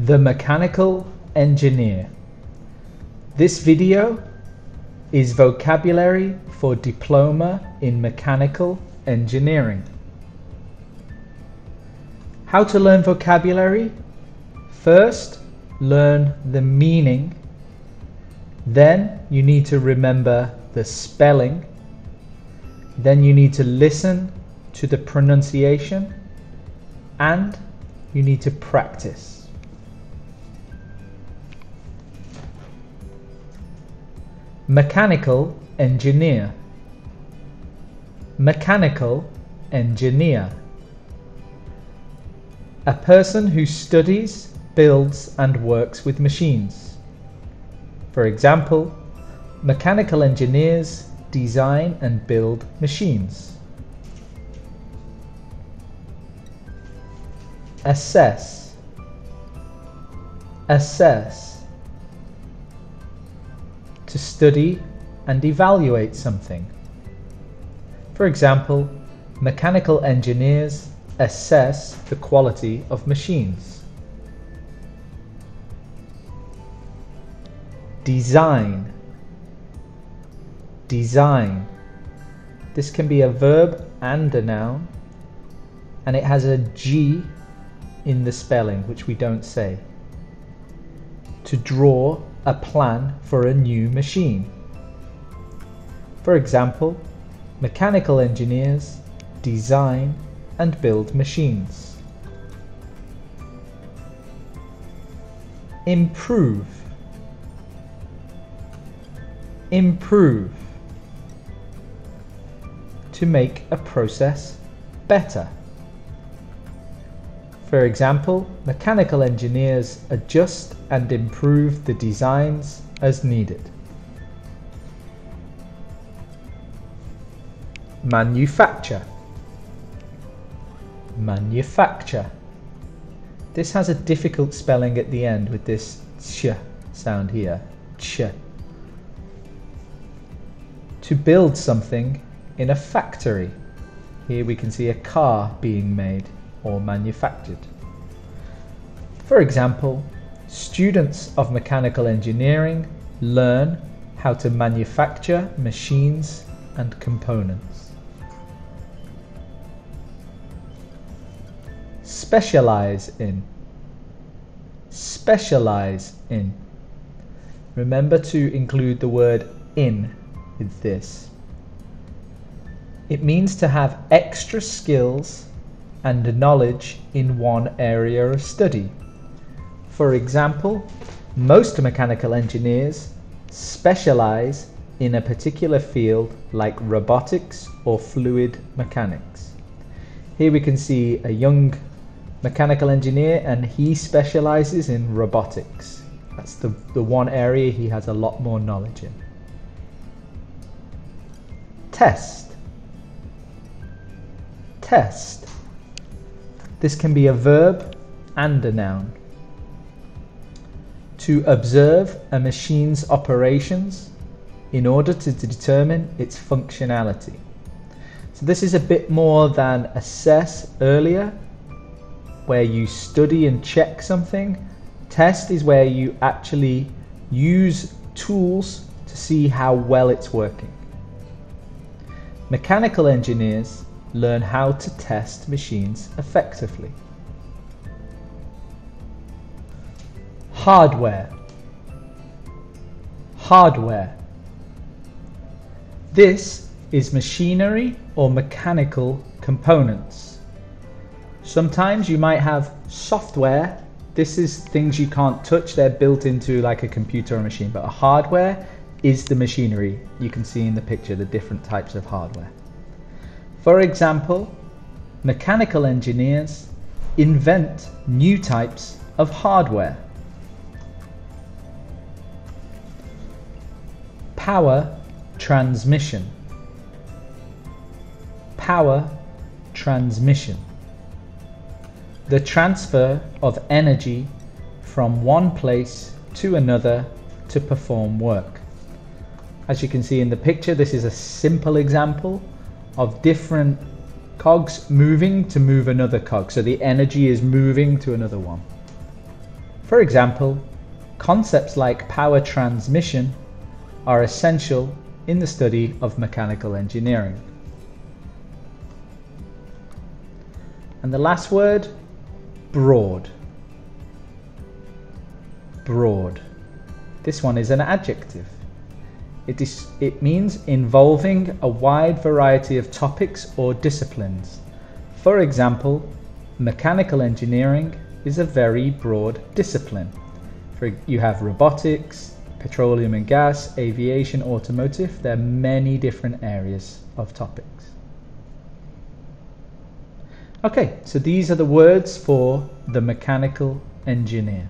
The Mechanical Engineer. This video is vocabulary for Diploma in Mechanical Engineering. How to learn vocabulary? First, learn the meaning. Then you need to remember the spelling. Then you need to listen to the pronunciation and you need to practice. Mechanical engineer. Mechanical engineer. A person who studies, builds and works with machines. For example, mechanical engineers design and build machines. Assess. Assess. To study and evaluate something. For example, mechanical engineers assess the quality of machines. Design. Design. This can be a verb and a noun, and it has a G in the spelling, which we don't say. To draw a plan for a new machine. For example, mechanical engineers design and build machines. Improve. Improve. To make a process better. For example, mechanical engineers adjust and improve the designs as needed. Manufacture. Manufacture. This has a difficult spelling at the end with this ch sound here. Ch. To build something in a factory. Here we can see a car being made or manufactured. For example, students of mechanical engineering learn how to manufacture machines and components. Specialize in. Specialize in. Remember to include the word in with this. It means to have extra skills and knowledge in one area of study. For example, most mechanical engineers specialize in a particular field like robotics or fluid mechanics. Here we can see a young mechanical engineer and he specializes in robotics. That's the, the one area he has a lot more knowledge in. Test. Test. This can be a verb and a noun. To observe a machine's operations in order to determine its functionality. So this is a bit more than assess earlier, where you study and check something. Test is where you actually use tools to see how well it's working. Mechanical engineers learn how to test machines effectively. Hardware. Hardware. This is machinery or mechanical components. Sometimes you might have software. This is things you can't touch. They're built into like a computer or machine. But a hardware is the machinery. You can see in the picture the different types of hardware. For example, mechanical engineers invent new types of hardware. Power transmission. Power transmission. The transfer of energy from one place to another to perform work. As you can see in the picture, this is a simple example of different cogs moving to move another cog. So the energy is moving to another one. For example, concepts like power transmission are essential in the study of mechanical engineering. And the last word, broad. Broad. This one is an adjective. It, is, it means involving a wide variety of topics or disciplines. For example, mechanical engineering is a very broad discipline. For, you have robotics, petroleum and gas, aviation, automotive. There are many different areas of topics. Okay, so these are the words for the mechanical engineer.